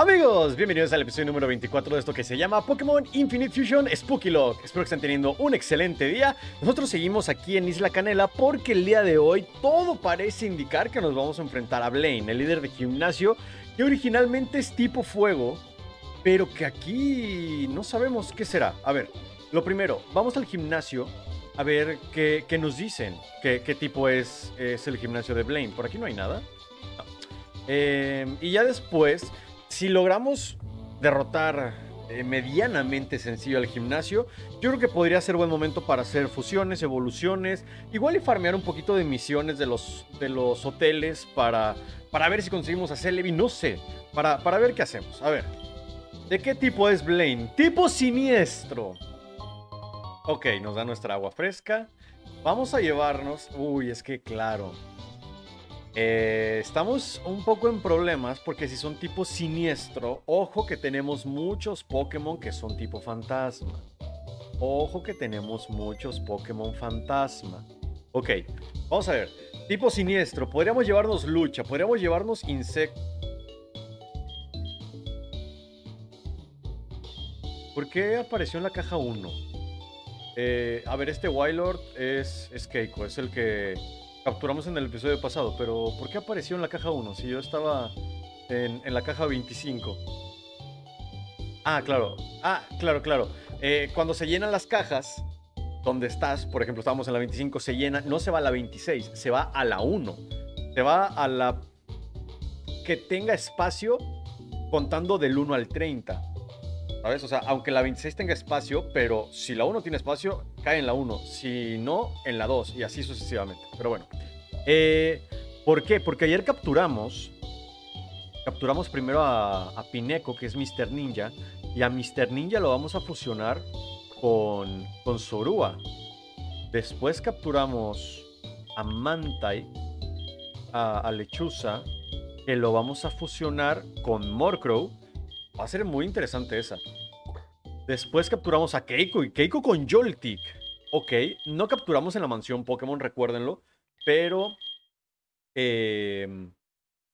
Amigos, bienvenidos al episodio número 24 de esto que se llama Pokémon Infinite Fusion Spooky Lock. Espero que estén teniendo un excelente día. Nosotros seguimos aquí en Isla Canela porque el día de hoy todo parece indicar que nos vamos a enfrentar a Blaine, el líder de gimnasio, que originalmente es tipo fuego, pero que aquí no sabemos qué será. A ver, lo primero, vamos al gimnasio a ver qué, nos dicen, qué, tipo es, es, el gimnasio de Blaine. Por aquí no hay nada. Eh, y ya después si logramos derrotar eh, medianamente sencillo al gimnasio, yo creo que podría ser buen momento para hacer fusiones, evoluciones, igual y farmear un poquito de misiones de los, de los hoteles para, para ver si conseguimos hacer Levi, no sé, para, para ver qué hacemos. A ver, ¿de qué tipo es Blaine? Tipo siniestro. Ok, nos da nuestra agua fresca. Vamos a llevarnos... Uy, es que claro, eh, estamos un poco en problemas porque si son tipo siniestro, ojo que tenemos muchos Pokémon que son tipo fantasma. Ojo que tenemos muchos Pokémon fantasma. Ok, vamos a ver. Tipo siniestro, podríamos llevarnos lucha, podríamos llevarnos insecto. ¿Por qué apareció en la caja 1? Eh, a ver, este Wylord es, es Keiko, es el que capturamos en el episodio pasado, pero ¿por qué apareció en la caja 1 si yo estaba en, la caja 25? Ah, claro. Ah, claro, claro. Eh, cuando se llenan las cajas, donde estás, por ejemplo, estábamos en la 25, se llena, no se va a la 26, se va a la 1. Se va a la que tenga espacio contando del 1 al 30. ¿Sabes? O sea, aunque la 26 tenga espacio, pero si la 1 tiene espacio, cae en la 1. Si no, en la 2. Y así sucesivamente. Pero bueno. Eh, ¿Por qué? Porque ayer capturamos. Capturamos primero a, a Pineco, que es Mr. Ninja. Y a Mr. Ninja lo vamos a fusionar con, con Zorua. Después capturamos a Mantai, a, a Lechuza, que lo vamos a fusionar con Morcrow Va a ser muy interesante esa. Después capturamos a Keiko y Keiko con Joltik. Ok, no capturamos en la mansión Pokémon, recuérdenlo. Pero... Em,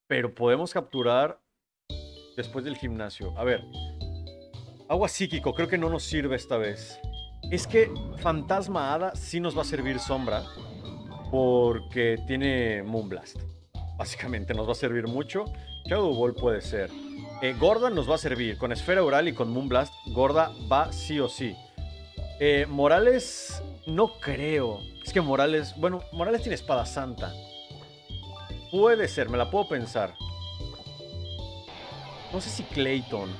pero podemos capturar después del gimnasio. A ver. Agua psíquico, creo que no nos sirve esta vez. Es que Fantasma Hada sí nos va a servir sombra. Porque tiene Moonblast. Básicamente nos va a servir mucho. Shadow Ball puede ser. Eh, Gorda nos va a servir. Con Esfera Oral y con Moonblast, Gorda va sí o sí. Eh, Morales, no creo. Es que Morales, bueno, Morales tiene Espada Santa. Puede ser, me la puedo pensar. No sé si Clayton.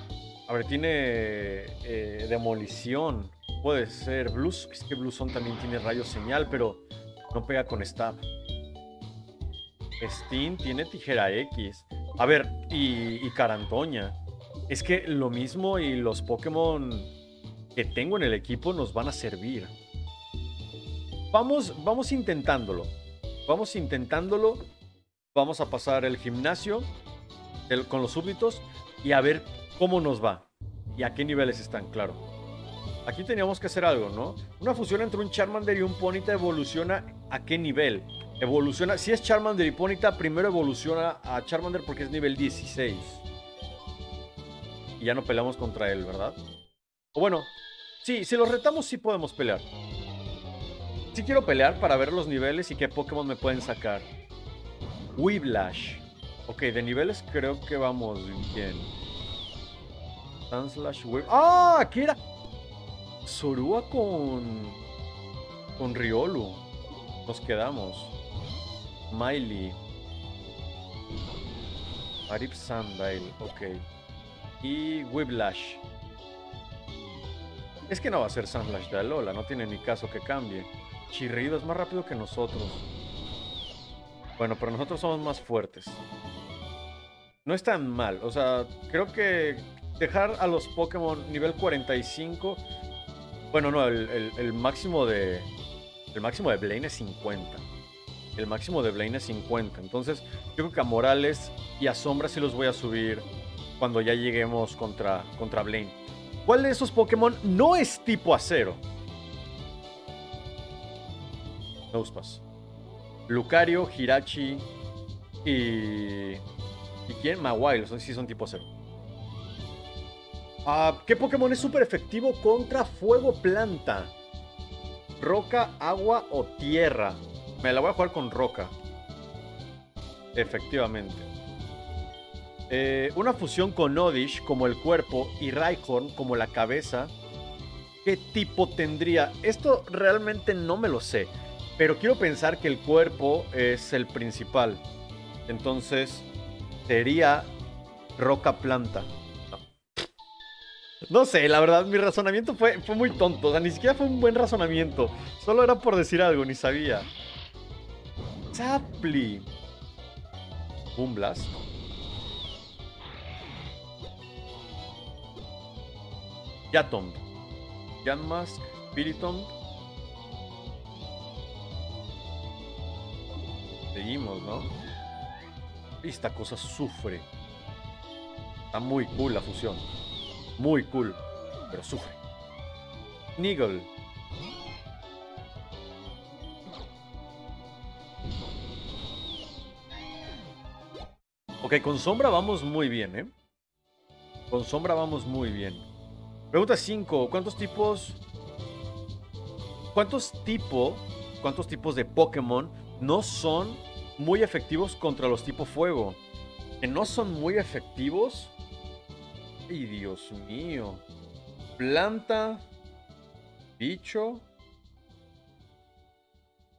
A ver, tiene eh, Demolición. Puede ser. Blues, es que Blueson también tiene rayo señal, pero no pega con Stab. Steam tiene Tijera X. A ver, y, Carantoña. Es que lo mismo y los Pokémon que tengo en el equipo nos van a servir. Vamos, vamos intentándolo. Vamos intentándolo. Vamos a pasar el gimnasio con los súbditos y a ver cómo nos va. Y a qué niveles están, claro. Aquí teníamos que hacer algo, ¿no? Una fusión entre un Charmander y un Ponyta evoluciona a qué nivel. Evoluciona. Si es Charmander y Ponyta, primero evoluciona a Charmander porque es nivel 16. Y ya no peleamos contra él, ¿verdad? O bueno, sí, si los retamos, sí podemos pelear. Sí quiero pelear para ver los niveles y qué Pokémon me pueden sacar. Weeblash. Ok, de niveles creo que vamos bien. Sunslash ¡Ah! Aquí era. Sorua con. Con Riolu. Nos quedamos. Miley. Arip Sandile, ok. Y Whiplash. Es que no va a ser Sandlash de Alola, no tiene ni caso que cambie. Chirrido es más rápido que nosotros. Bueno, pero nosotros somos más fuertes. No es tan mal, o sea, creo que dejar a los Pokémon nivel 45... Bueno, no, el, el máximo de... El máximo de Blaine es 50 el máximo de Blaine es 50. Entonces, yo creo que a Morales y a Sombra sí los voy a subir cuando ya lleguemos contra, contra Blaine. ¿Cuál de esos Pokémon no es tipo acero? Nosepass. Lucario, Hirachi y. ¿Y quién? Mawile, sí son tipo acero. Ah, ¿Qué Pokémon es súper efectivo contra fuego planta? Roca, agua o tierra. Me la voy a jugar con roca. Efectivamente. Eh, una fusión con Odish como el cuerpo y Rhyhorn como la cabeza. ¿Qué tipo tendría? Esto realmente no me lo sé. Pero quiero pensar que el cuerpo es el principal. Entonces, sería roca planta. No sé, la verdad, mi razonamiento fue, fue muy tonto. O sea, ni siquiera fue un buen razonamiento. Solo era por decir algo, ni sabía. Zapli. Boom Blast. Yatomb. Yanmask. Spiritomb. Seguimos, ¿no? Esta cosa sufre. Está muy cool la fusión. Muy cool. Pero sufre. Niggle. Ok, con sombra vamos muy bien, ¿eh? Con sombra vamos muy bien. Pregunta 5. ¿Cuántos tipos... ¿Cuántos tipos... ¿Cuántos tipos de Pokémon no son muy efectivos contra los tipo fuego? Que no son muy efectivos Ay, Dios mío. Planta. Bicho.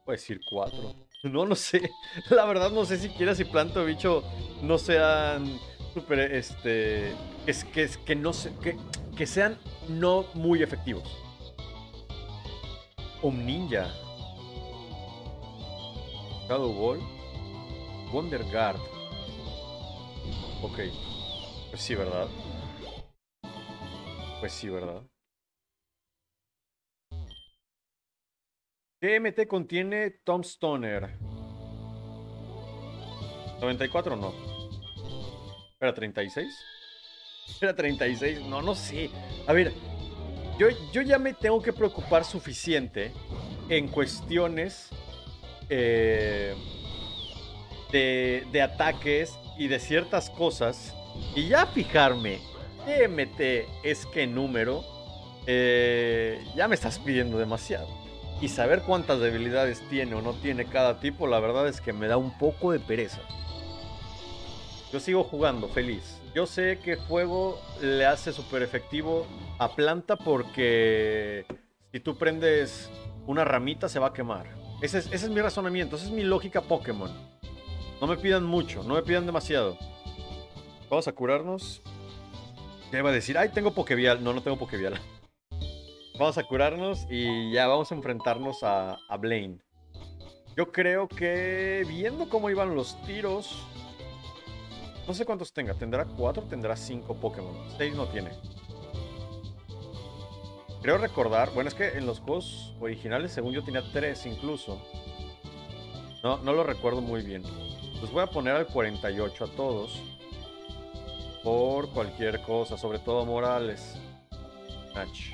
Voy a decir cuatro. No, no sé. La verdad no sé siquiera si planta o bicho no sean super, este, es que, que no sé, que, que sean no muy efectivos. Un ninja. Shadow Ball. Wonder Guard. Ok. Pues sí, ¿verdad? Pues sí, ¿verdad? ¿Qué MT contiene Tom Stoner? 94 no. ¿Era 36? ¿Era 36? No, no sé. A ver, yo, yo ya me tengo que preocupar suficiente en cuestiones eh, de, de ataques y de ciertas cosas. Y ya fijarme MT es que número, eh, ya me estás pidiendo demasiado. Y saber cuántas debilidades tiene o no tiene cada tipo, la verdad es que me da un poco de pereza. Yo sigo jugando feliz. Yo sé que fuego le hace súper efectivo a planta porque si tú prendes una ramita se va a quemar. Es, ese es mi razonamiento, esa es mi lógica Pokémon. No me pidan mucho, no me pidan demasiado. Vamos a curarnos. Ya iba a decir, ay, tengo Pokevial. No, no tengo Pokevial. Vamos a curarnos y ya vamos a enfrentarnos a, a Blaine. Yo creo que viendo cómo iban los tiros, no sé cuántos tenga. ¿Tendrá cuatro tendrá cinco Pokémon? Seis no tiene. Creo recordar, bueno, es que en los juegos originales, según yo, tenía tres incluso. No, no lo recuerdo muy bien. Pues voy a poner al 48 a todos por cualquier cosa, sobre todo Morales. Match.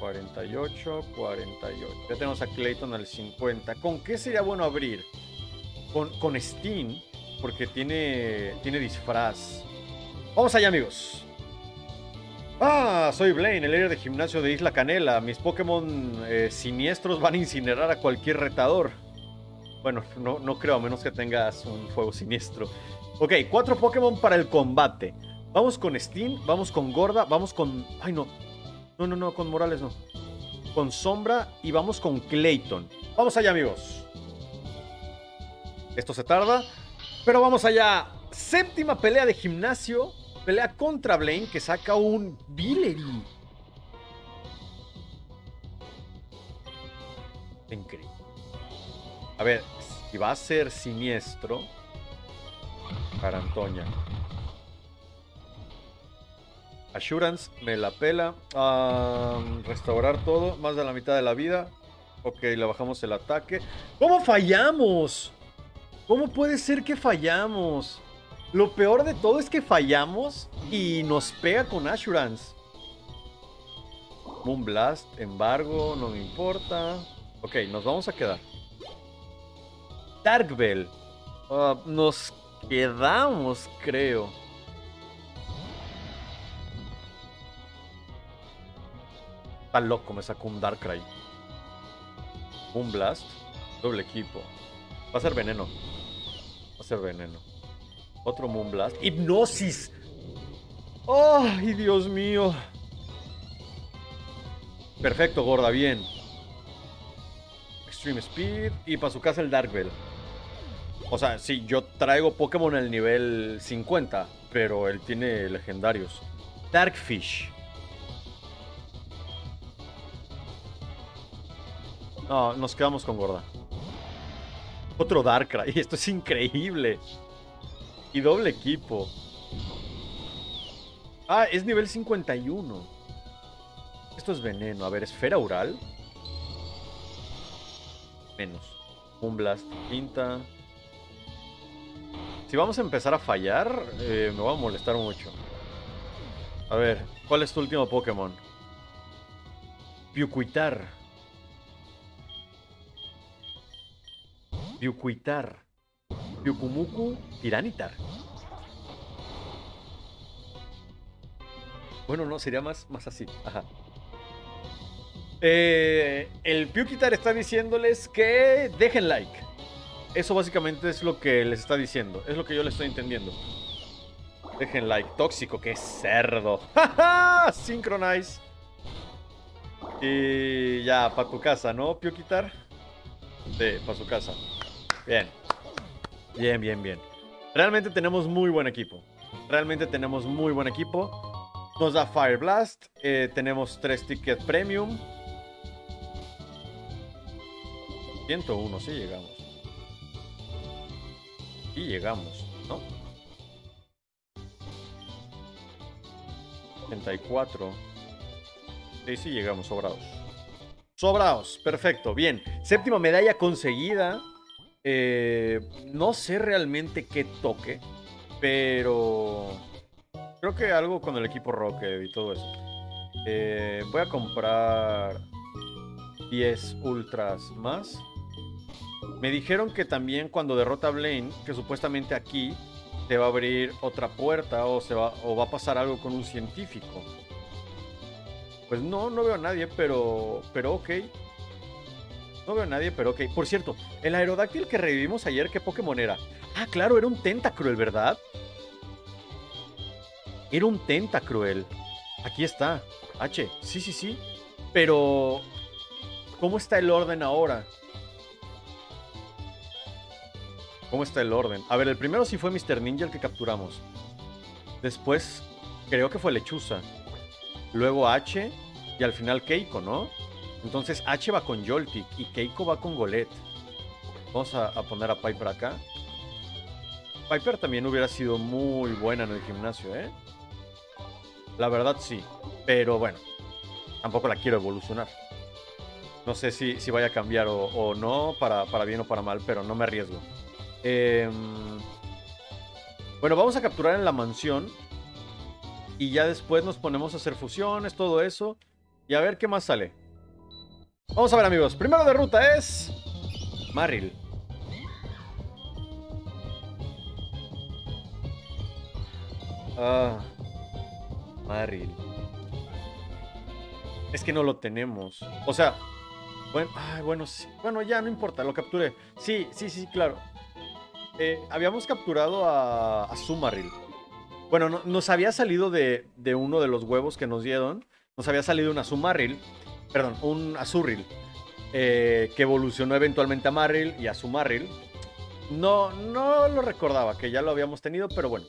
48, 48. Ya tenemos a Clayton al 50. ¿Con qué sería bueno abrir? Con, con Steam, porque tiene, tiene disfraz. Vamos allá, amigos. Ah, soy Blaine, el líder de gimnasio de Isla Canela. Mis Pokémon eh, siniestros van a incinerar a cualquier retador. Bueno, no, no creo, a menos que tengas un fuego siniestro. Ok, cuatro Pokémon para el combate. Vamos con Steam, vamos con Gorda, vamos con... Ay, no. No, no, no, con Morales no. Con Sombra y vamos con Clayton. Vamos allá, amigos. Esto se tarda, pero vamos allá. Séptima pelea de gimnasio. Pelea contra Blaine que saca un Villery. Increíble. A ver, si va a ser siniestro... Para Antonia. Assurance me la pela. restaurar todo, más de la mitad de la vida. Ok, le bajamos el ataque. ¿Cómo fallamos? ¿Cómo puede ser que fallamos? Lo peor de todo es que fallamos y nos pega con Assurance. Moonblast, embargo, no me importa. Ok, nos vamos a quedar. Dark Bell. Ah, nos quedamos, creo. Está loco, me sacó un Darkrai. Un Blast. Doble equipo. Va a ser veneno. Va a ser veneno. Otro Moonblast. ¡Hipnosis! ¡Ay, ¡Oh, Dios mío! Perfecto, gorda, bien. Extreme Speed. Y para su casa el Dark Bell. O sea, sí, yo traigo Pokémon al nivel 50, pero él tiene legendarios. Darkfish. No, nos quedamos con gorda. Otro Darkrai. Esto es increíble. Y doble equipo. Ah, es nivel 51. Esto es veneno. A ver, esfera oral. Menos. Un blast quinta. Si vamos a empezar a fallar, eh, me va a molestar mucho. A ver, ¿cuál es tu último Pokémon? Piucuitar. Piucuitar. Piucumuku Tiranitar. Bueno, no, sería más, más así. Ajá. Eh, el Piuquitar está diciéndoles que dejen like. Eso básicamente es lo que les está diciendo. Es lo que yo le estoy entendiendo. Dejen like. Tóxico, qué cerdo. ¡Ja, Synchronize. Y ya, para tu casa, ¿no, Piuquitar? Sí, para su casa. Bien. Bien, bien, bien. Realmente tenemos muy buen equipo. Realmente tenemos muy buen equipo. Nos da Fire Blast. Eh, tenemos tres tickets premium. 101, sí llegamos. Y llegamos, ¿no? 34. Sí, sí llegamos, sobrados. Sobrados, perfecto, bien. Séptima medalla conseguida. Eh, no sé realmente qué toque, pero creo que algo con el equipo Rocket y todo eso. Eh, voy a comprar 10 ultras más. Me dijeron que también cuando derrota a Blaine, que supuestamente aquí te va a abrir otra puerta o, se va, o va a pasar algo con un científico. Pues no, no veo a nadie, pero, pero ok. No veo a nadie, pero ok. Por cierto, el aerodáctil que revivimos ayer, ¿qué Pokémon era? Ah, claro, era un Tentacruel, ¿verdad? Era un Tentacruel. Aquí está. H. Sí, sí, sí. Pero... ¿Cómo está el orden ahora? ¿Cómo está el orden? A ver, el primero sí fue Mr. Ninja el que capturamos. Después, creo que fue Lechuza. Luego H. Y al final Keiko, ¿no? Entonces H va con Joltik y Keiko va con Golet. Vamos a, poner a Piper acá. Piper también hubiera sido muy buena en el gimnasio, ¿eh? La verdad sí. Pero bueno, tampoco la quiero evolucionar. No sé si, si vaya a cambiar o, o no, para, para, bien o para mal, pero no me arriesgo. Eh, bueno, vamos a capturar en la mansión. Y ya después nos ponemos a hacer fusiones, todo eso. Y a ver qué más sale. Vamos a ver, amigos. Primero de ruta es. Marril. Ah. Marril. Es que no lo tenemos. O sea. Bueno, bueno, ya no importa, lo capturé. Sí, sí, sí, claro. Eh, habíamos capturado a, a. Bueno, no, nos había salido de, de, uno de los huevos que nos dieron. Nos había salido un Azumaril. Perdón, un Azurril. Eh, que evolucionó eventualmente a Marril y a Sumaril. No, no lo recordaba, que ya lo habíamos tenido, pero bueno,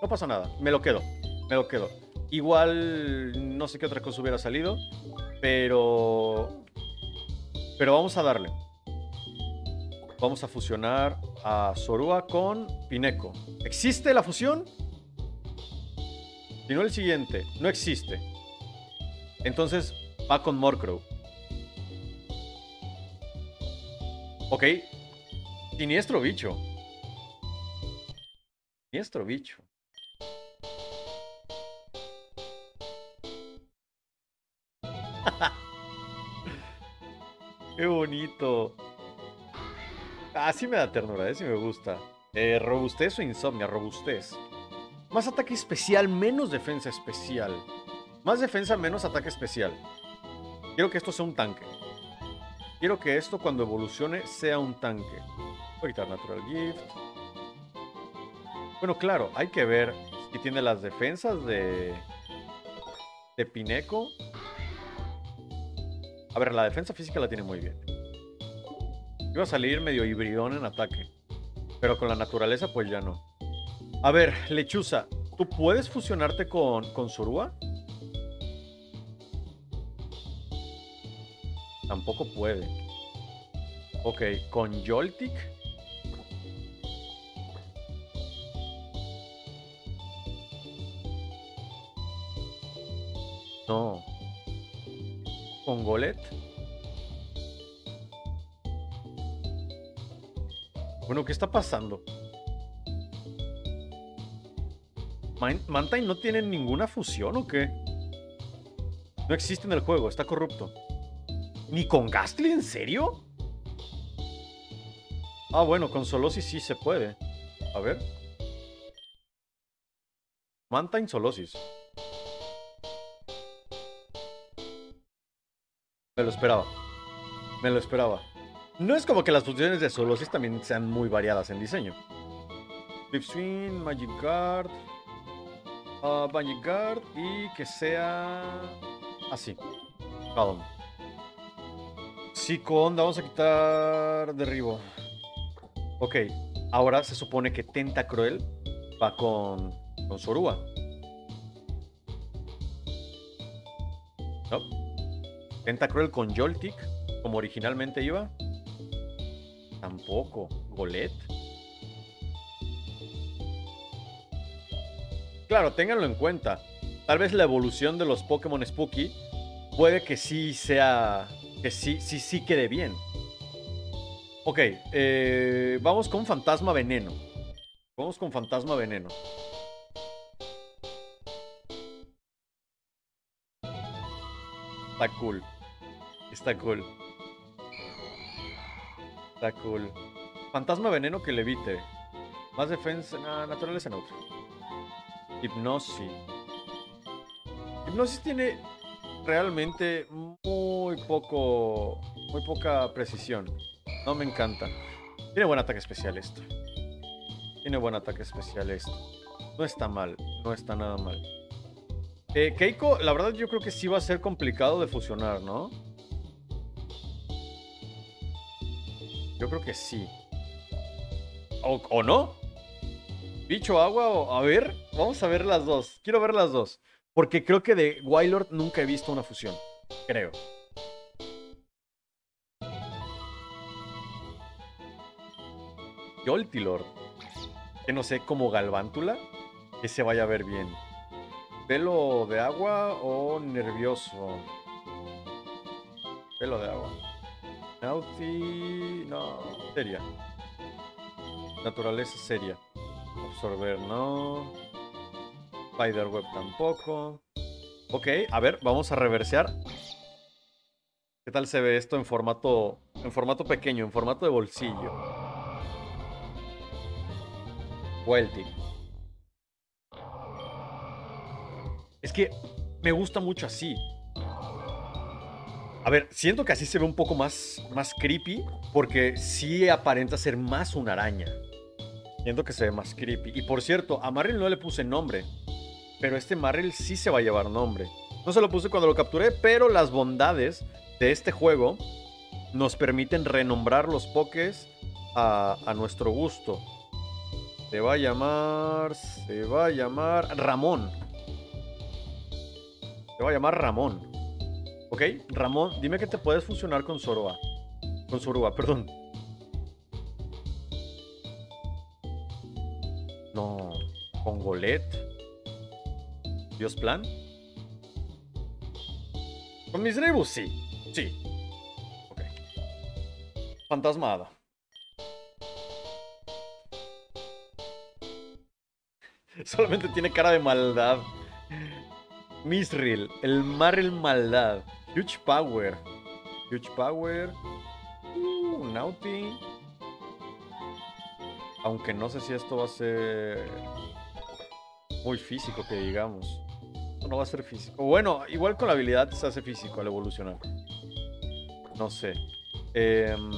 no pasa nada. Me lo quedo, me lo quedo. Igual no sé qué otra cosa hubiera salido, pero. Pero vamos a darle. Vamos a fusionar a Zorua con Pineco. ¿Existe la fusión? Si no, el siguiente. No existe. Entonces va con Morcrow. Ok. Siniestro bicho. Siniestro bicho. Qué bonito. Así me da ternura, ¿eh? sí me gusta. Eh, robustez o insomnia, robustez. Más ataque especial, menos defensa especial. Más defensa, menos ataque especial. Quiero que esto sea un tanque. Quiero que esto cuando evolucione sea un tanque. Voy a quitar Natural Gift. Bueno, claro, hay que ver si tiene las defensas de... De Pineco. A ver, la defensa física la tiene muy bien. Iba a salir medio hibridón en ataque. Pero con la naturaleza, pues ya no. A ver, lechuza, ¿tú puedes fusionarte con, con Zorua? Tampoco puede. Ok, con Joltik. No. Con Golet. Bueno, ¿qué está pasando? ¿Mantine no tiene ninguna fusión o qué? No existe en el juego, está corrupto. ¿Ni con Gastly? ¿En serio? Ah, bueno, con Solosis sí se puede. A ver. Mantine Solosis. Me lo esperaba. Me lo esperaba. No es como que las funciones de Solosis también sean muy variadas en diseño. Flip Swing, Magic Guard, uh, Magic Guard y que sea así. Calm. Psico Onda, vamos a quitar derribo. Ok, ahora se supone que Tentacruel va con, con Sorua. No. Tentacruel con Joltik, como originalmente iba. Tampoco. Golet. Claro, ténganlo en cuenta. Tal vez la evolución de los Pokémon Spooky puede que sí sea. que sí, sí, sí quede bien. Ok, eh, vamos con Fantasma Veneno. Vamos con Fantasma Veneno. Está cool. Está cool. Está cool. Fantasma veneno que levite. Más defensa. Nah, naturaleza neutra. Hipnosis. Hipnosis tiene realmente muy poco. Muy poca precisión. No me encanta. Tiene buen ataque especial esto. Tiene buen ataque especial esto. No está mal. No está nada mal. Eh, Keiko, la verdad yo creo que sí va a ser complicado de fusionar, ¿no? Yo creo que sí. ¿O, no? Bicho agua o... A ver, vamos a ver las dos. Quiero ver las dos. Porque creo que de Wylord nunca he visto una fusión. Creo. Joltilord. Que no sé, como Galvántula. Que se vaya a ver bien. ¿Pelo de agua o nervioso? Pelo de agua. Nauti. No, seria. Naturaleza seria. Absorber, no. Spiderweb tampoco. Ok, a ver, vamos a reversear. ¿Qué tal se ve esto en formato, en formato pequeño, en formato de bolsillo? Welty. Es que me gusta mucho así. A ver, siento que así se ve un poco más, más creepy, porque sí aparenta ser más una araña. Siento que se ve más creepy. Y por cierto, a Marril no le puse nombre, pero este Marril sí se va a llevar nombre. No se lo puse cuando lo capturé, pero las bondades de este juego nos permiten renombrar los pokés a, a nuestro gusto. Se va a llamar. Se va a llamar. Ramón. Se va a llamar Ramón. Ok, Ramón, dime que te puedes fusionar con Zoroa. Con Zorua, perdón. No, con Golet. Dios plan. Con mis Rebus, sí. Sí. Ok. Fantasmada. Solamente tiene cara de maldad. Misril, el Marrel Maldad. Huge Power. Huge Power. Uh, Naughty. Aunque no sé si esto va a ser muy físico, que digamos. No va a ser físico. Bueno, igual con la habilidad se hace físico al evolucionar. No sé. Em,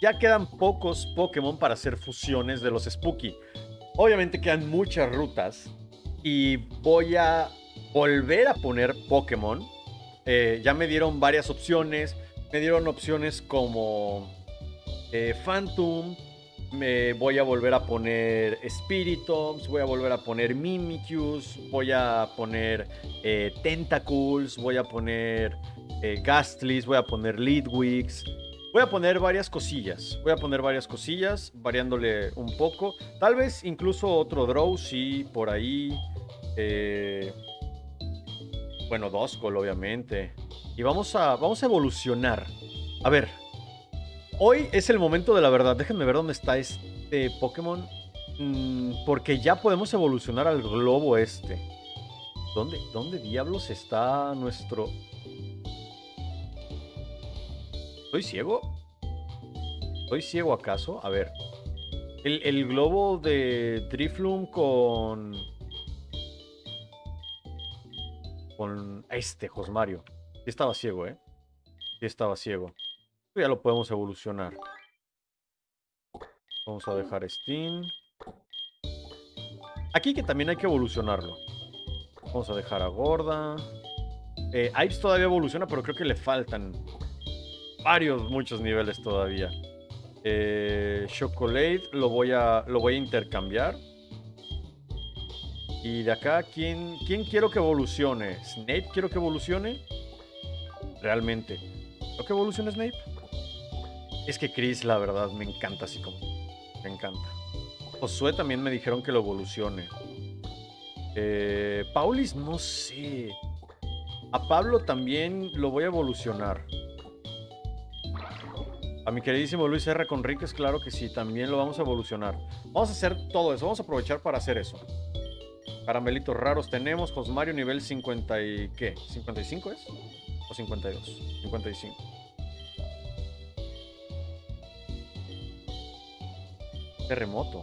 ya quedan pocos Pokémon para hacer fusiones de los Spooky. Obviamente quedan muchas rutas. Y voy a volver a poner Pokémon. Eh, ya me dieron varias opciones. Me dieron opciones como eh, Phantom. Me voy a volver a poner Spiritoms. Voy a volver a poner Mimikyu. Voy a poner eh, Tentacles. Voy a poner eh, Voy a poner Leadwigs. Voy a poner varias cosillas. Voy a poner varias cosillas, variándole un poco. Tal vez incluso otro Drowsy por ahí. Eh, bueno, Doscol, obviamente. Y vamos a, vamos a evolucionar. A ver. Hoy es el momento de la verdad. Déjenme ver dónde está este Pokémon. Mm, porque ya podemos evolucionar al globo este. ¿Dónde, ¿Dónde diablos está nuestro ¿Estoy ciego? ¿Estoy ciego acaso? A ver. El, globo de Drifloom con... Con este, Josmario. Sí estaba ciego, ¿eh? Sí estaba ciego. Ya lo podemos evolucionar. Vamos a dejar Steam. Aquí que también hay que evolucionarlo. Vamos a dejar a Gorda. Eh, Ives todavía evoluciona, pero creo que le faltan varios, muchos niveles todavía. Eh, Chocolate lo voy, a, lo voy a intercambiar. Y de acá, ¿quién, ¿quién quiero que evolucione? ¿Snape quiero que evolucione? Realmente. ¿Quiero que evolucione Snape? Es que Chris, la verdad, me encanta así como. Me encanta. Josué también me dijeron que lo evolucione. Eh, Paulis, no sé. A Pablo también lo voy a evolucionar. A mi queridísimo Luis R. Conríquez, claro que sí, también lo vamos a evolucionar. Vamos a hacer todo eso, vamos a aprovechar para hacer eso. Caramelitos raros tenemos, Josmario nivel 50 y... ¿qué? ¿55 es? ¿O 52? 55. Terremoto.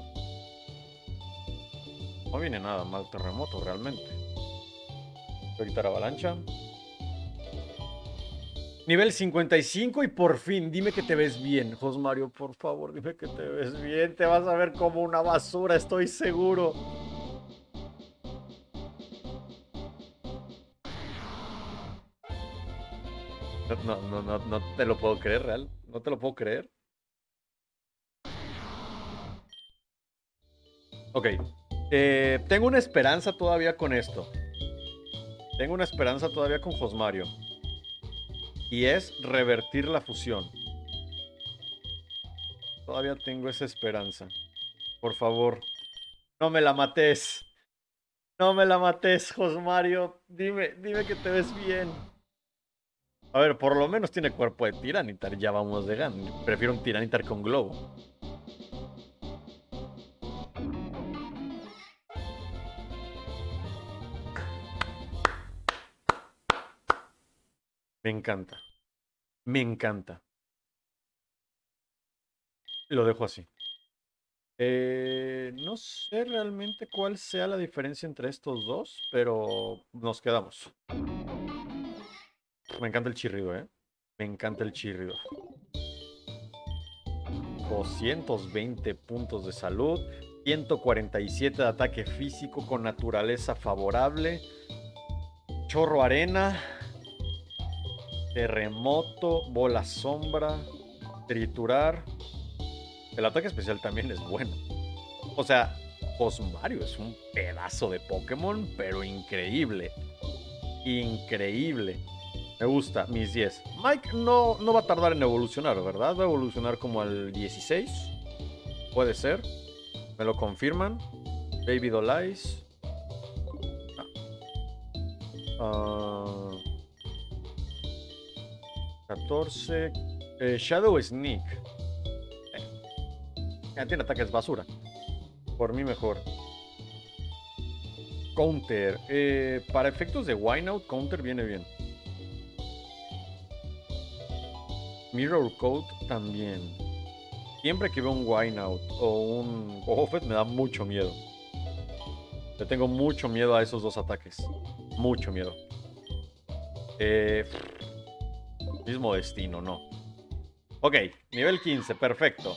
No viene nada mal terremoto realmente. Voy a quitar avalancha. Nivel 55 y por fin, dime que te ves bien. Josmario, por favor, dime que te ves bien. Te vas a ver como una basura, estoy seguro. No, no, no, no te lo puedo creer, real. No te lo puedo creer. Ok. Eh, tengo una esperanza todavía con esto. Tengo una esperanza todavía con Josmario y es revertir la fusión. Todavía tengo esa esperanza. Por favor, no me la mates. No me la mates, Josmario. Dime, dime que te ves bien. A ver, por lo menos tiene cuerpo de tiranitar. Ya vamos de gan. Prefiero un tiranitar con globo. Me encanta. Me encanta. Lo dejo así. Eh, no sé realmente cuál sea la diferencia entre estos dos, pero nos quedamos. Me encanta el chirrido, ¿eh? Me encanta el chirrido. 220 puntos de salud, 147 de ataque físico con naturaleza favorable, chorro arena, Terremoto, bola sombra, triturar. El ataque especial también es bueno. O sea, Mario es un pedazo de Pokémon, pero increíble. Increíble. Me gusta, mis 10. Mike no, no va a tardar en evolucionar, ¿verdad? Va a evolucionar como al 16. Puede ser. Me lo confirman. Baby Dolais. Ah. 14. Eh, Shadow Sneak. Eh, tiene ataques basura. Por mí mejor. Counter. Eh, para efectos de Wineout, Counter viene bien. Mirror Code también. Siempre que veo un Wineout o un Goffet me da mucho miedo. Le tengo mucho miedo a esos dos ataques. Mucho miedo. Eh, Mismo destino, no. Ok, nivel 15, perfecto.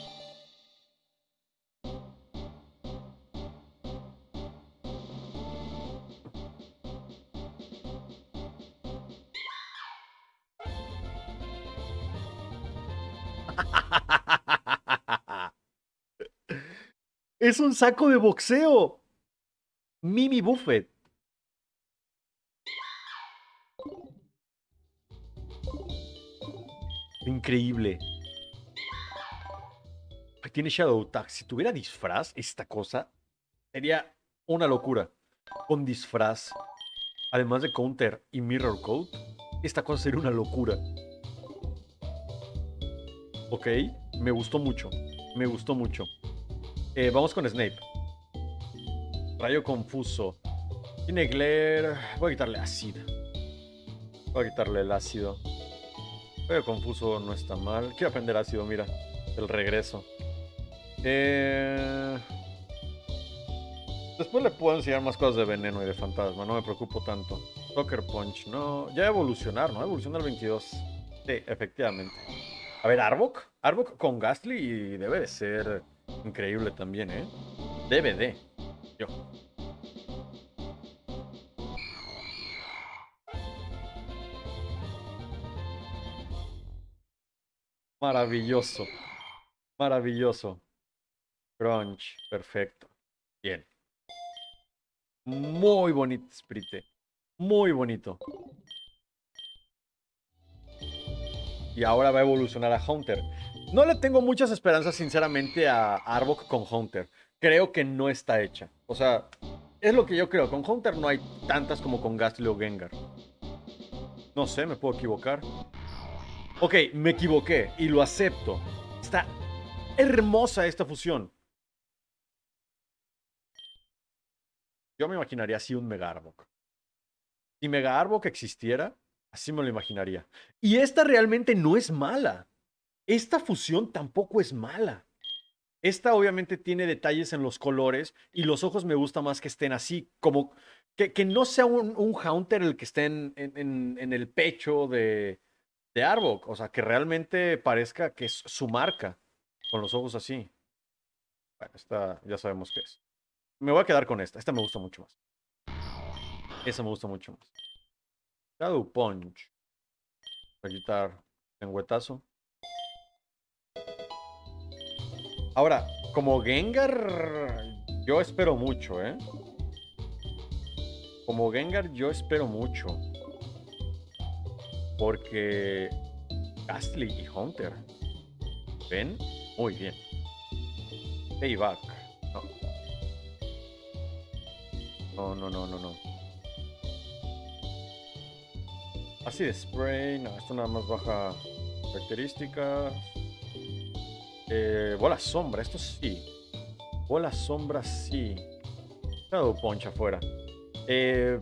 Es un saco de boxeo. Mimi Buffett. Increíble. tiene Shadow Tag. Si tuviera disfraz, esta cosa sería una locura. Con disfraz, además de Counter y Mirror Code, esta cosa sería una locura. Ok, me gustó mucho. Me gustó mucho. Eh, vamos con Snape. Rayo confuso. Tiene Glare. Voy a quitarle ácido. Voy a quitarle el ácido. Rayo confuso no está mal. Quiero aprender ácido, mira. El regreso. Eh... Después le puedo enseñar más cosas de veneno y de fantasma. No me preocupo tanto. Soccer Punch, no. Ya evolucionar, ¿no? Evoluciona al 22. Sí, efectivamente. A ver, Arbok. Arbok con Gastly debe de ser Increíble también, ¿eh? DVD. Yo. Maravilloso. Maravilloso. Crunch. Perfecto. Bien. Muy bonito, Sprite. Muy bonito. Y ahora va a evolucionar a Hunter. No le tengo muchas esperanzas, sinceramente, a Arbok con Hunter. Creo que no está hecha. O sea, es lo que yo creo. Con Hunter no hay tantas como con Gastly o Gengar. No sé, me puedo equivocar. Ok, me equivoqué y lo acepto. Está hermosa esta fusión. Yo me imaginaría así un Mega Arbok. Si Mega Arbok existiera, así me lo imaginaría. Y esta realmente no es mala. Esta fusión tampoco es mala. Esta obviamente tiene detalles en los colores y los ojos me gusta más que estén así, como que, no sea un, un, Haunter el que esté en, el pecho de, de Arbok, o sea, que realmente parezca que es su marca, con los ojos así. Bueno, esta ya sabemos qué es. Me voy a quedar con esta, esta me gusta mucho más. Esa me gusta mucho más. Shadow Punch. Voy a. Ahora, como Gengar, yo espero mucho, ¿eh? Como Gengar, yo espero mucho. Porque Gastly y Hunter ven muy bien. Payback. No. No, no, no, no, Así de spray. No, esto nada más baja características. Eh, bola sombra, esto sí. Bola sombra sí. Shadow Punch afuera. Eh,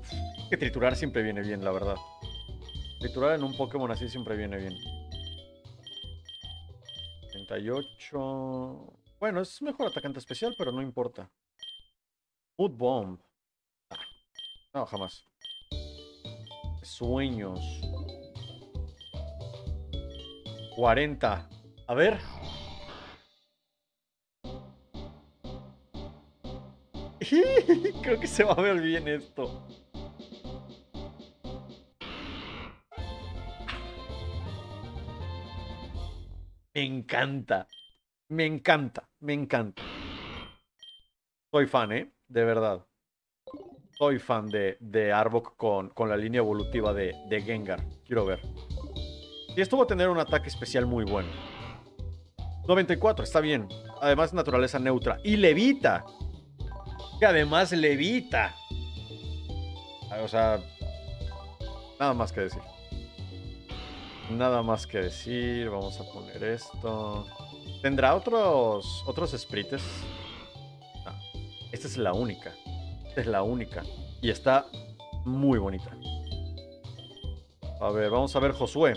que triturar siempre viene bien, la verdad. Triturar en un Pokémon así siempre viene bien. 38. Bueno, es mejor atacante especial, pero no importa. Mood Bomb. Ah, no, jamás. Sueños. 40. A ver. Creo que se va a ver bien esto. Me encanta. Me encanta. Me encanta. Soy fan, ¿eh? De verdad. Soy fan de, de Arbok con, con, la línea evolutiva de, de Gengar. Quiero ver. Y esto va a tener un ataque especial muy bueno. 94, está bien. Además, naturaleza neutra. Y levita que además levita. Ah, o sea, nada más que decir. Nada más que decir. Vamos a poner esto. ¿Tendrá otros otros sprites? Esta es la única. Esta es la única. Y está muy bonita. A ver, vamos a ver Josué.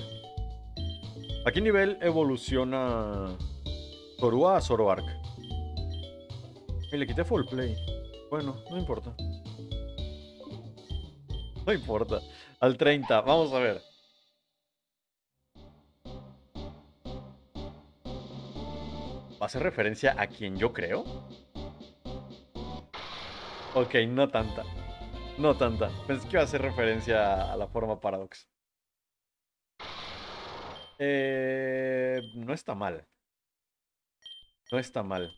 ¿A qué nivel evoluciona Zorua a Zoroark? Y le quité full play. Bueno, no importa. No importa. Al 30, vamos a ver. ¿Va a ser referencia a quien yo creo? Ok, no tanta. No tanta. Pensé que iba a hacer referencia a la forma paradox. Eh, no está mal. No está mal.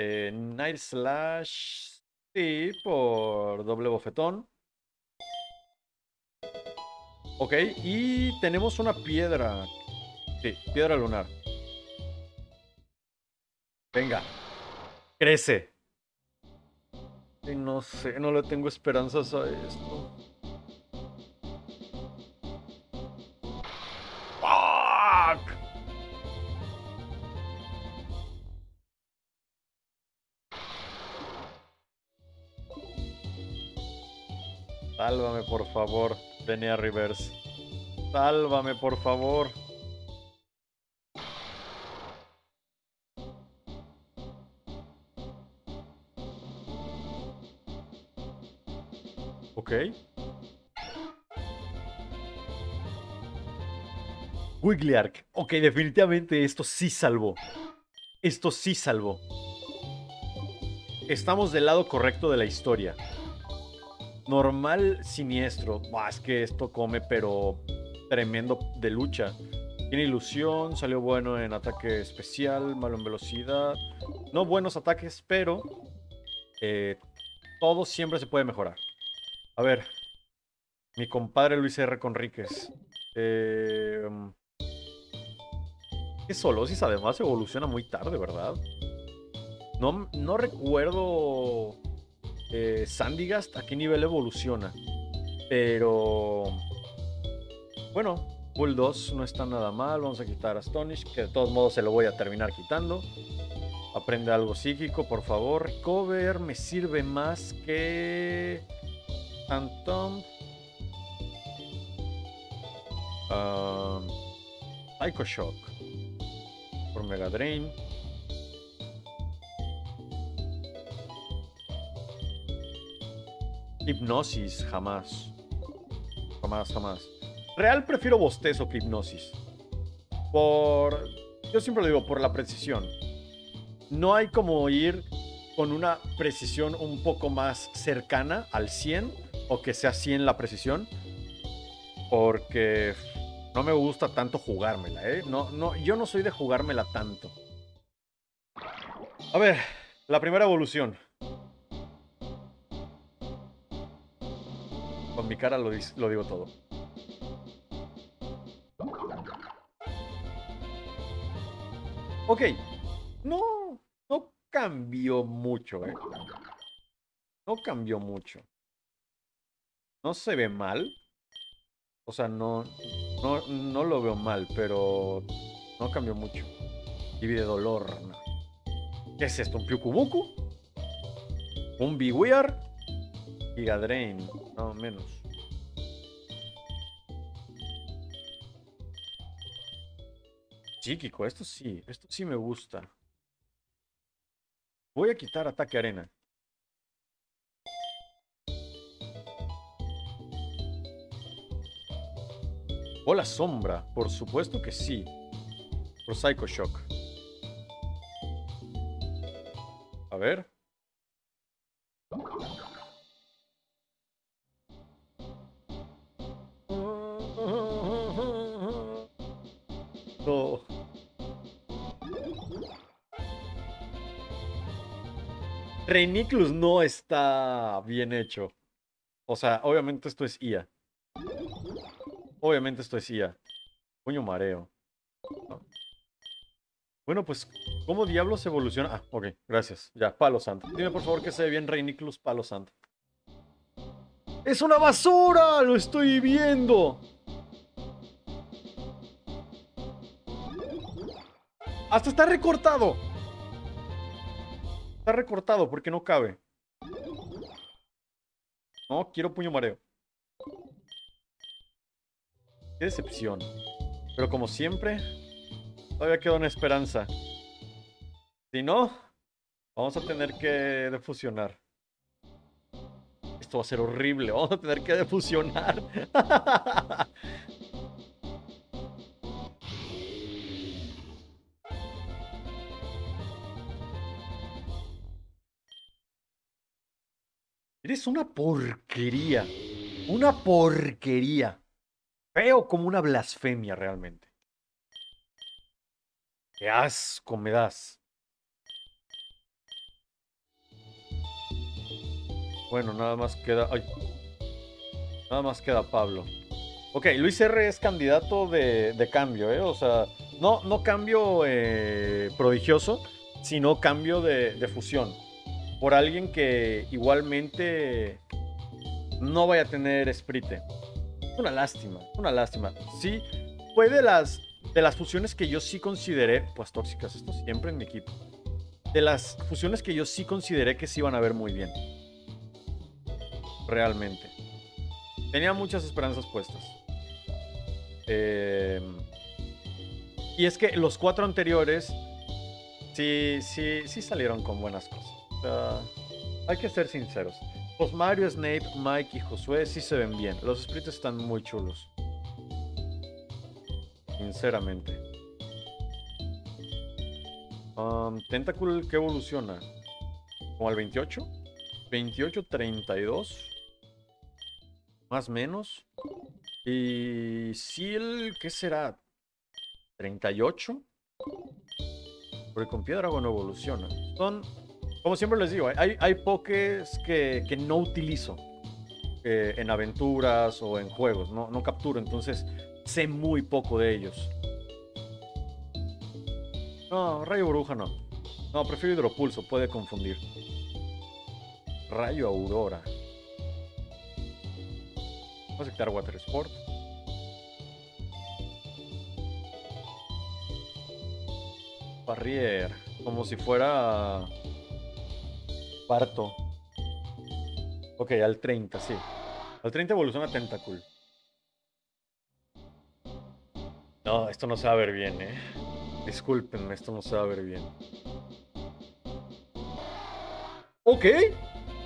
Eh, Night Slash. Sí, por doble bofetón. Ok, y tenemos una piedra. Sí, piedra lunar. Venga. Crece. no sé, no le tengo esperanzas a esto. Por favor, Venea Reverse. Sálvame, por favor. Ok. Wigglyark. Ok, definitivamente esto sí salvó. Esto sí salvó. Estamos del lado correcto de la historia. Normal siniestro. es que esto come, pero tremendo de lucha. Tiene ilusión, salió bueno en ataque especial, malo en velocidad. No buenos ataques, pero eh, todo siempre se puede mejorar. A ver. Mi compadre Luis R. Conríquez. Eh, ¿Qué Solosis además evoluciona muy tarde, ¿verdad? No, no recuerdo eh, Sandigast a qué nivel evoluciona. Pero... Bueno, Bull 2 no está nada mal. Vamos a quitar a Astonish, que de todos modos se lo voy a terminar quitando. Aprende algo psíquico, por favor. Recover me sirve más que... Phantom. Um, Psycho Shock. Por Mega Drain. Hipnosis, jamás. Jamás, jamás. Real prefiero bostezo que hipnosis. Por. Yo siempre lo digo, por la precisión. No hay como ir con una precisión un poco más cercana al 100 o que sea así en la precisión. Porque no me gusta tanto jugármela, ¿eh? No, no, yo no soy de jugármela tanto. A ver, la primera evolución. Mi cara lo, lo digo todo. Ok. No, no cambió mucho, ¿eh? No cambió mucho no se ve mal. O sea, no, no, lo veo mal, pero no cambió mucho. Divide dolor. ¿Qué es esto? ¿Un Pyukubuku? ¿Un Bewear? Gigadrain. No, menos. Psíquico, esto sí, esto sí me gusta. Voy a quitar ataque arena. Hola sombra, por supuesto que sí. Por Psycho Shock. A ver. Reiniclus no está bien hecho. O sea, obviamente esto es IA. Obviamente esto decía. Puño mareo. Bueno, pues, ¿cómo diablos evoluciona? Ah, ok, gracias. Ya, palo santo. Dime por favor que se ve bien Reiniclus palo santo. ¡Es una basura! ¡Lo estoy viendo! ¡Hasta está recortado! Está recortado porque no cabe. No, quiero puño mareo. Decepción. Pero como siempre, todavía queda una esperanza. Si no, vamos a tener que defusionar. Esto va a ser horrible. Vamos a tener que defusionar. una porquería. Una porquería. Feo como una blasfemia realmente. Qué asco me das. Bueno, nada más queda. Nada más queda Pablo. Ok, Luis R es candidato de, cambio, ¿eh? O sea, no, no cambio eh, prodigioso, sino cambio de fusión. Por alguien que igualmente no vaya a tener sprite. Una lástima, una lástima. Sí, fue de las, de las fusiones que yo sí consideré, pues tóxicas, esto siempre en mi equipo. De las fusiones que yo sí consideré que se iban a ver muy bien. Realmente. Tenía muchas esperanzas puestas. Eh, y es que los cuatro anteriores sí, sí, sí salieron con buenas cosas. Hay que ser sinceros. Pues Mario, Snape, Mike y Josué sí se ven bien. Los sprites están muy chulos. Sinceramente. Um, Tentacle, ¿qué evoluciona? ¿Como al 28? 28, 32. Más menos. Y Seal, ¿qué será? 38. Porque con piedra no evoluciona. Son, como siempre les digo, hay, hay pokés que, que no utilizo eh, en aventuras o en juegos. No, no capturo, entonces sé muy poco de ellos. No, rayo bruja no. No, prefiero hidropulso, puede confundir. Rayo aurora. Vamos a quitar Water Sport. Barrier. Como si fuera. Parto. Ok, al 30, sí. Al 30 evoluciona Tentacool. No, esto no se va a ver bien, eh. Discúlpenme, esto no se va a ver bien. Ok.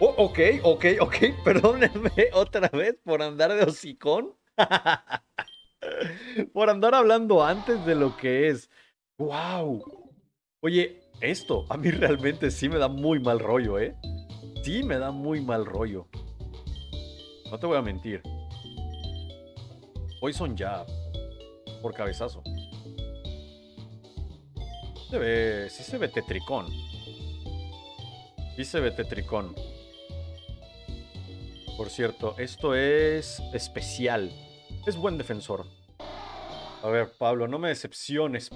Oh, ok, ok, ok. Perdónenme otra vez por andar de hocicón. por andar hablando antes de lo que es. ¡Wow! Oye, esto a mí realmente sí me da muy mal rollo, ¿eh? Sí me da muy mal rollo. No te voy a mentir. Poison Jab. Por cabezazo. Se ve, sí se ve tetricón. Sí se ve tetricón. Por cierto, esto es especial. Es buen defensor. A ver, Pablo, no me decepciones.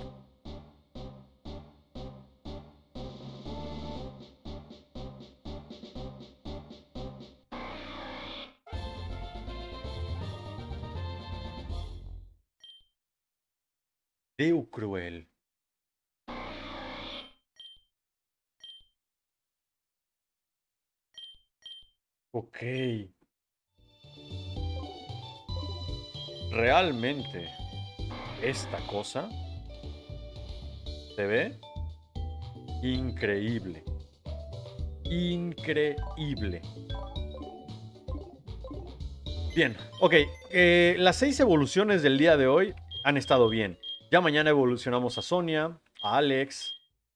Deu cruel. Ok. Realmente, esta cosa se ve increíble. Increíble. Bien, ok. Eh, las seis evoluciones del día de hoy han estado bien. Ya mañana evolucionamos a Sonia, a Alex,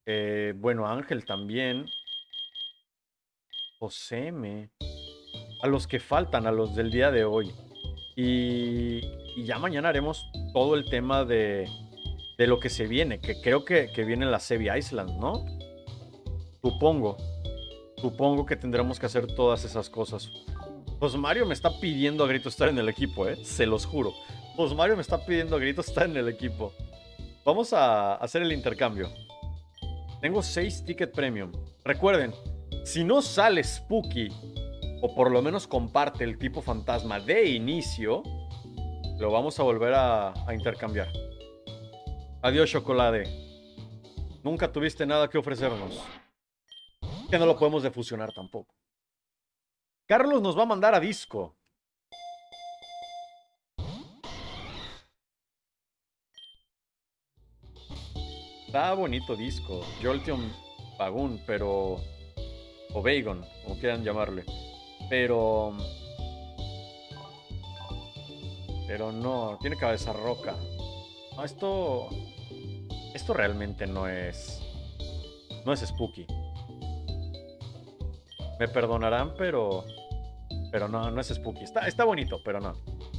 eh, bueno, a Ángel también. Joseme a los que faltan, a los del día de hoy. Y, ya mañana haremos todo el tema de, de lo que se viene, que creo que, que viene la Sevi Island, ¿no? Supongo. Supongo que tendremos que hacer todas esas cosas. Pues Mario me está pidiendo a grito estar en el equipo, ¿eh? Se los juro. Pues Mario me está pidiendo a grito estar en el equipo. Vamos a hacer el intercambio. Tengo 6 ticket premium. Recuerden, si no sale Spooky o por lo menos comparte el tipo fantasma de inicio, lo vamos a volver a, intercambiar. Adiós, chocolate. Nunca tuviste nada que ofrecernos. Que no lo podemos defusionar tampoco. Carlos nos va a mandar a disco. Está bonito disco. Jolteon Bagun, pero. O Bagon, como quieran llamarle. Pero... Pero no, tiene cabeza roca. No, esto... Esto realmente no es... No es spooky. Me perdonarán, pero... Pero no, no es spooky. Está, está bonito, pero no.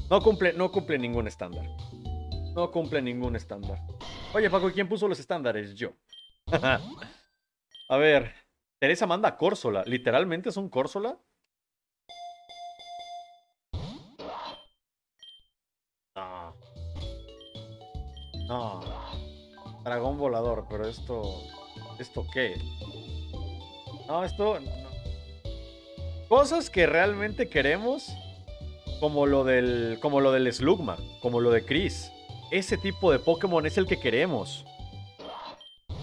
No cumple, no cumple ningún estándar. No cumple ningún estándar. Oye, Paco, ¿quién puso los estándares? Yo. A ver. Teresa manda Córsola. ¿Literalmente es un Córsola? No. No. Dragón volador, pero esto. ¿Esto qué? No, esto. Cosas que realmente queremos. Como lo del. Como lo del Slugma. Como lo de Chris. Ese tipo de Pokémon es el que queremos.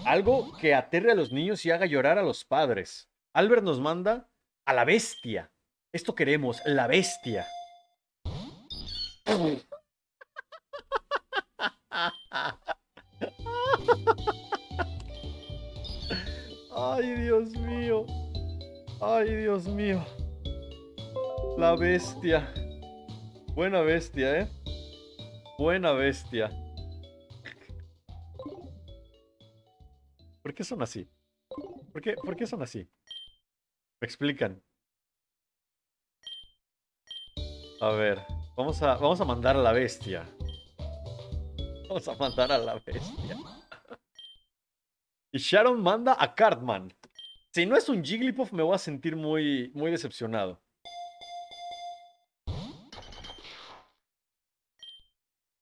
Algo que aterre a los niños y haga llorar a los padres. Albert nos manda a la bestia. Esto queremos, la bestia. Ay, Dios mío. Ay, Dios mío. La bestia. Buena bestia, ¿eh? Buena bestia. ¿Por qué son así? ¿Por qué, ¿Por qué son así? Me explican. A ver, vamos a, vamos a mandar a la bestia. Vamos a mandar a la bestia. Y Sharon manda a Cartman. Si no es un Jigglypuff me voy a sentir muy, muy decepcionado.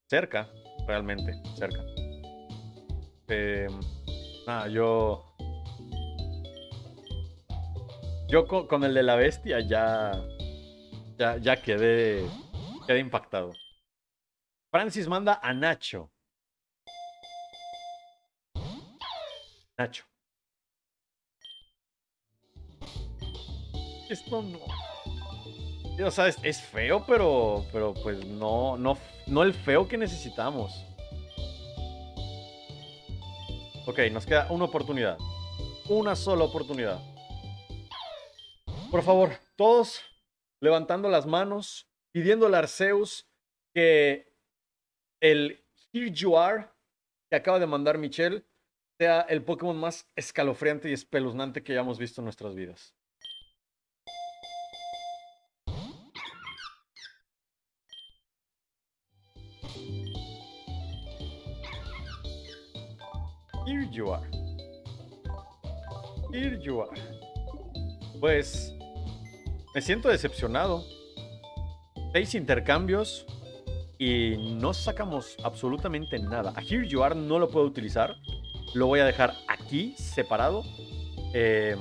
Cerca, realmente, cerca. Eh, nada, yo... Yo con, con, el de la bestia ya... Ya, ya quedé... Quedé impactado. Francis manda a Nacho. Nacho. Esto no. O sea, es, feo, pero, pero pues no, no, no el feo que necesitamos. Ok, nos queda una oportunidad. Una sola oportunidad. Por favor, todos levantando las manos, pidiendo a Arceus que el Here You Are que acaba de mandar Michelle sea el Pokémon más escalofriante y espeluznante que hayamos visto en nuestras vidas. You are. Here you are. Pues me siento decepcionado. Seis intercambios y no sacamos absolutamente nada. A Here You Are no lo puedo utilizar. Lo voy a dejar aquí, separado, eh,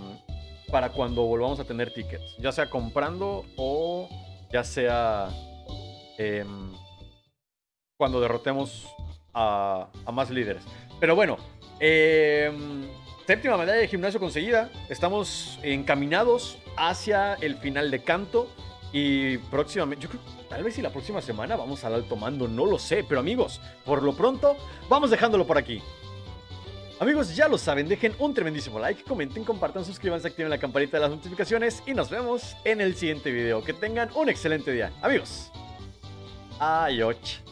para cuando volvamos a tener tickets. Ya sea comprando o ya sea eh, cuando derrotemos a, más líderes. Pero bueno, eh, séptima medalla de gimnasio conseguida. Estamos encaminados hacia el final de canto. Y próximamente, yo creo tal vez si la próxima semana vamos al alto mando, no lo sé. Pero amigos, por lo pronto, vamos dejándolo por aquí. Amigos, ya lo saben, dejen un tremendísimo like, comenten, compartan, suscríbanse, activen la campanita de las notificaciones y nos vemos en el siguiente video. Que tengan un excelente día. Amigos, adiós.